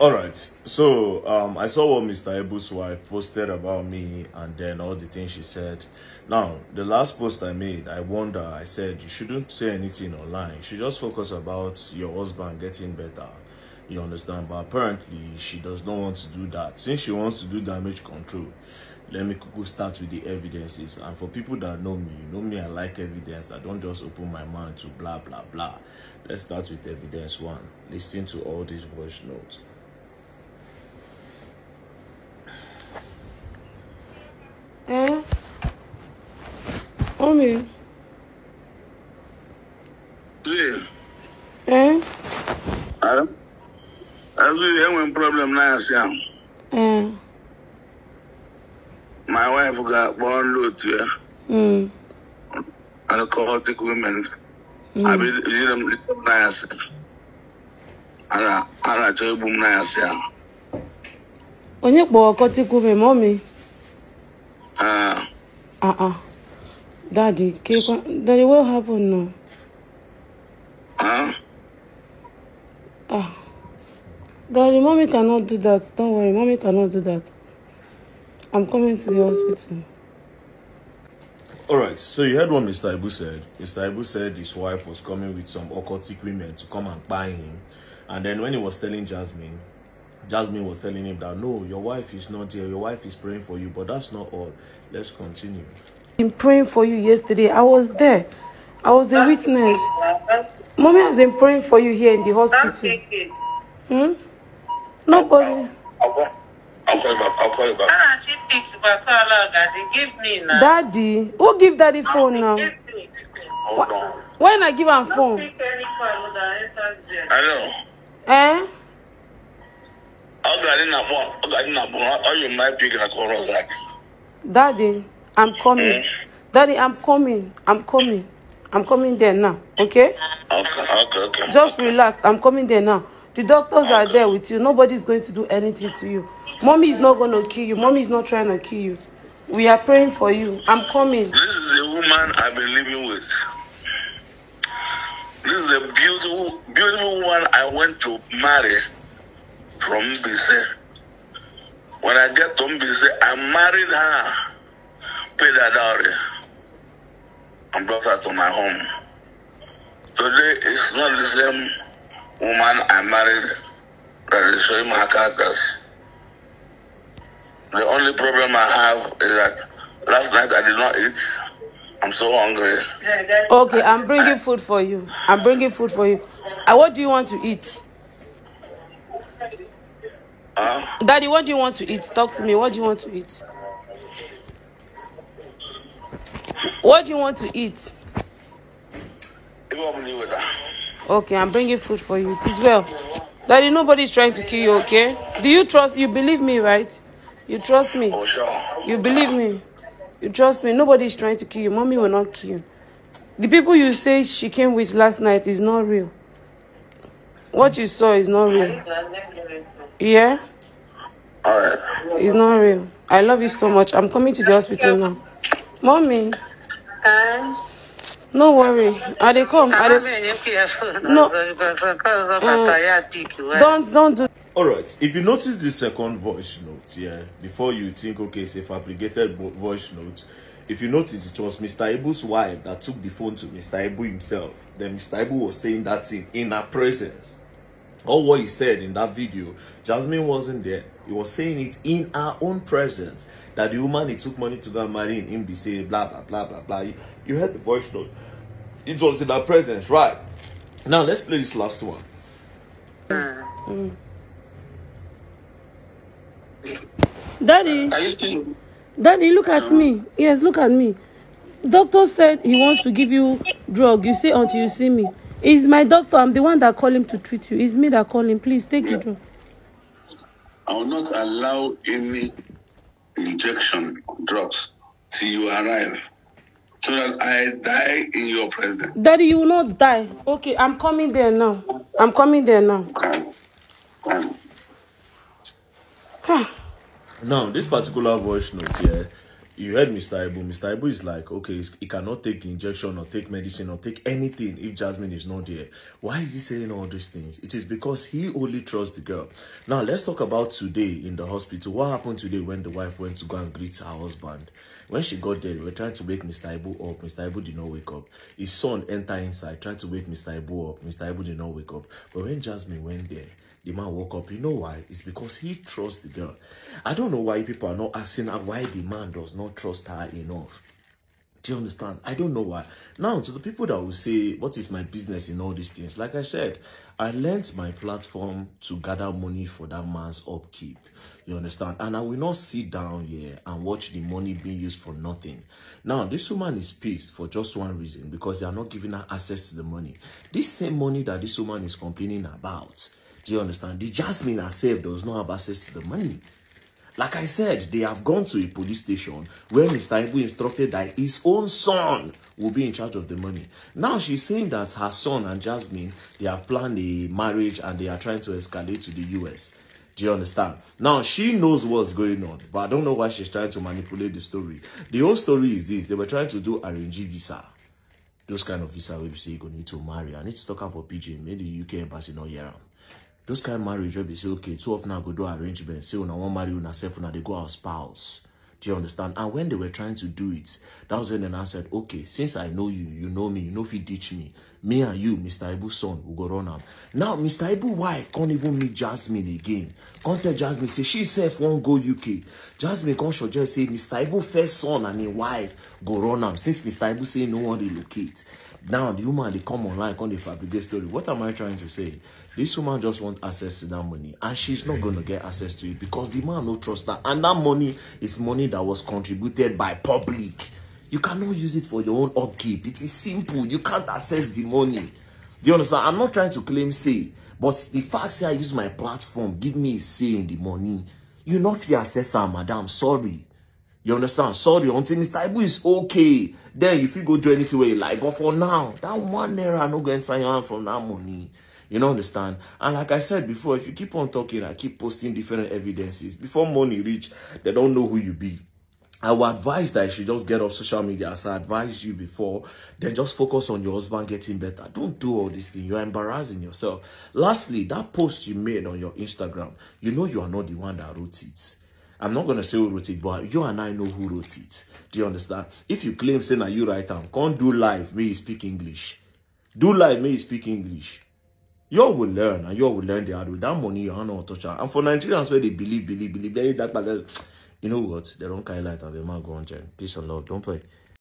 All right. So um, I saw what Mr. Ibu's wife posted about me and then all the things she said. Now, the last post I made, I wonder, I said, you shouldn't say anything online. You should just focus about your husband getting better. You understand? But apparently, she does not want to do that. Since she wants to do damage control, let me quickly start with the evidences. And for people that know me, you know me, I like evidence. I don't just open my mind to blah, blah, blah. Let's start with evidence one. Listen to all these voice notes. Mommy. Yeah. Eh? Adam? Azụ enwe problem na-asị ahụ. My wife ga-akpọ ndị otu ya. Alcoholic women. Abịa m na-asị. A na-achọ egbu m na-asị ahụ. Onye kpọrọ kọtikwu mommy? Ah, Uh-uh. Daddy. Daddy, what happened now? ah. Ah. Daddy, mommy cannot do that. Don't worry, mommy cannot do that. I'm coming to the hospital. All right, so you heard what Mr. Ibu said. Mr. Ibu said his wife was coming with some occultic women to come and buy him. And then when he was telling Jasmine, Jasmine was telling him that, no, your wife is not here. Your wife is praying for you. But that's not all. Let's continue. Been praying for you yesterday. I was there. I was a witness. Mommy has been praying for you here in the hospital. Hmm? Nobody. I'll call you back. I'll call you back. Give me now. Daddy, who give daddy phone now? Hold on. When I give him phone? there. Hello. Eh? Daddy, I'm coming. Daddy, I'm coming. I'm coming. I'm coming there now. Okay? Okay, okay, okay. Just relax. I'm coming there now. The doctors are there with you. Nobody's going to do anything to you. Mommy is not going to kill you. Mommy is not trying to kill you. We are praying for you. I'm coming. This is a woman I've been living with. This is a beautiful, beautiful woman I went to marry from Mbaise. When I get to Mbaise, I married her, paid her dowry, and brought her to my home. Today, it's not the same woman I married that is showing my characters. The only problem I have is that last night I did not eat. I'm so hungry. Okay, I'm bringing food for you. I'm bringing food for you. Uh, what do you want to eat? Huh? Daddy, what do you want to eat? Talk to me. What do you want to eat? What do you want to eat? Even up with her. Okay, I'm bringing food for you. It is well. Daddy, nobody's trying to kill you, okay? Do you trust? You believe me, right? You trust me? Oh, sure. You believe me? You trust me? Nobody's trying to kill you. Mommy will not kill you. The people you say she came with last night is not real. What you saw is not real. Yeah? All right. It's not real. I love you so much. I'm coming to the hospital now. Mommy? No worry. Are they come? Very careful. No. Don't. Don't don't do All right. If you notice the second voice note, yeah, before you think, okay, it's a fabricated vo- voice note, if you notice, it was Mr. Ibu's wife that took the phone to Mr. Ibu himself. Then Mr. Ibu was saying that thing in her presence. All what he said in that video, Jasmine wasn't there. He was saying it in her own presence. That the woman he took money to go and marry in him be saying blah blah blah blah blah. You, you heard the voice note. It was in her presence, right? Now let's play this last one. Mm. Daddy, Are you still? Daddy, look at me. Yes, look at me. Doctor said he wants to give you drug. You say until you see me. It's my doctor. I'm the one that call him to treat you. It's me that call him. Please take the drug. I will not allow any injection drugs till you arrive, so that I die in your presence. Daddy, you will not die. Okay, I'm coming there now. I'm coming there now. Come, come. Now, this particular voice note here, you heard Mr. Ibu. Mr. Ibu is like, okay, he cannot take injection or take medicine or take anything if Jasmine is not there. Why is he saying all these things? It is because he only trusts the girl. Now, let's talk about today in the hospital. What happened today when the wife went to go and greet her husband? When she got there, they were trying to wake Mr. Ibu up. Mr. Ibu did not wake up. His son entered inside, tried to wake Mr. Ibu up. Mr. Ibu did not wake up. But when Jasmine went there, the man woke up. You know why? It's because he trusts the girl. I don't know why people are not asking her why the man does not trust her enough. Do you understand? I don't know why. Now, to the people that will say, What is my business in all these things? Like I said, I lent my platform to gather money for that man's upkeep. You understand? And I will not sit down here and watch the money being used for nothing. Now, this woman is pissed for just one reason because they are not giving her access to the money. This same money that this woman is complaining about. Do you understand? The Jasmine herself does not have access to the money. Like I said, they have gone to a police station where Mr. Ibu instructed that his own son will be in charge of the money. Now she's saying that her son and Jasmine, they have planned a marriage and they are trying to escalate to the US. Do you understand? Now she knows what's going on, but I don't know why she's trying to manipulate the story. The whole story is this: they were trying to do arrange visa. Those kind of visa where you say you need to marry. I need to talk for PJ. Maybe UK embassy not hear am. Those kind of marriage wey be say okay two of una go do arrangement. Say una wan marry una sef una dey go as spouse. Do you understand? And when they were trying to do it that was when they now said okay since i know you you know me you no fit ditch me me and you mr ibu son we go run am. Now mr ibu wife can't even meet jasmine again. Come tell jasmine say she sef wan go uk jasmine come suggest say mr ibu first son and him wife go run am since mr ibu say no wan relocate now the woman dey come online come dey fabricate story. What am i trying to say? This woman just want access to that money and she's not going to get access to it because the man no trust her and that money is money that was contributed by public you cannot use it for your own upkeep it is simple you can't access the money do you understand i'm not trying to claim say but the fact say i use my platform give me a say in the money you no fit access am madam sorry you understand? Sorry, until Mr. Ibu is okay, then if you go do anything where you like. But for now, that one naira no go enter your hand from that money. You know, understand? And like I said before, if you keep on talking, I keep posting different evidences. Before money reach, they don't know who you be. I would advise that you should just get off social media as I advised you before. Then just focus on your husband getting better. Don't do all these things. You're embarrassing yourself. Lastly, that post you made on your Instagram, you know you are not the one that wrote it. I'm not gonna say who wrote it, but you and I know who wrote it. Do you understand? If you claim say na you write am, can't do live, may speak English. Do live, may speak English. You all will learn, and you all will learn the hard way. That money you are not touch. And for Nigerians where they believe, believe, believe, very that, but you know what? They don't carry light and the man go on, Jen. Peace and love. Don't play.